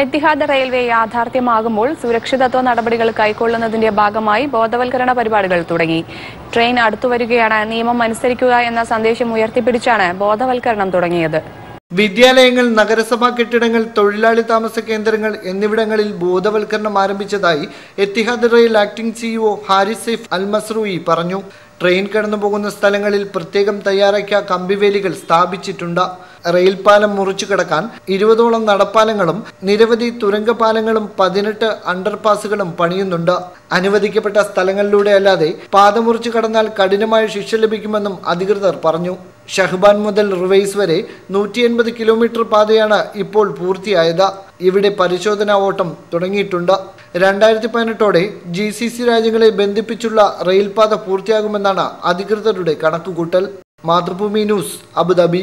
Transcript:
Etihad railway യാഥാർത്ഥ്യമാകുമ്പോൾ സുരക്ഷിതത്വ നടപടികൾ കൈക്കൊള്ളുന്നതിന്റെ ഭാഗമായി ബോധവൽക്കരണ പരിപാടികൾ തുടങ്ങി. ട്രെയിൻ അടുത്തുവരികയാണ് നിയമം അനുസരിക്കുക എന്ന സന്ദേശം ഉയർത്തിപ്പിടിച്ചാണ് ബോധവൽക്കരണം തുടങ്ങിയത്. വിദ്യാലയങ്ങൾ നഗരസഭാ കെട്ടിടങ്ങൾ തൊഴിലാളി താമസ കേന്ദ്രങ്ങൾ എന്നിവിടങ്ങളിൽ ബോധവൽക്കരണം ആരംഭിച്ചതായി Etihad rail acting CEO Haris Saif Al Mazrouei പറഞ്ഞു. ട്രെയിൻ കടന്നു പോകുന്ന സ്ഥലങ്ങളിൽ പ്രത്യേകം തയ്യാറാക്കിയ കമ്പിവേലികൾ സ്ഥാപിച്ചിട്ടുണ്ട്. റെയിൽ പാലം മുറിച്ചു കിടക്കാൻ ഇരുപതോളം നടപ്പാലങ്ങളും നിരവധി തുരങ്കപാലങ്ങളും പതിനെട്ട് അണ്ടർപാസുകളും പണിയുന്നുണ്ട്. അനുവദിക്കപ്പെട്ട സ്ഥലങ്ങളിലൂടെ അല്ലാതെ പാത മുറിച്ചു കടന്നാൽ കഠിനമായ ശിക്ഷ ലഭിക്കുമെന്നും അധികൃതർ പറഞ്ഞു. ഷഹ്ബാൻ മുതൽ റിവൈസ് വരെ നൂറ്റി എൺപത് കിലോമീറ്റർ പാതയാണ് ഇപ്പോൾ പൂർത്തിയായത്. ഇവിടെ പരിശോധനാ ഓട്ടം തുടങ്ങിയിട്ടുണ്ട്. രണ്ടായിരത്തി പതിനെട്ടോടെ ജി സി സി രാജ്യങ്ങളെ ബന്ധിപ്പിച്ചുള്ള റെയിൽപാത പൂർത്തിയാകുമെന്നാണ് അധികൃതരുടെ കണക്കുകൂട്ടൽ. Mathrubhumi news Abu Dhabi.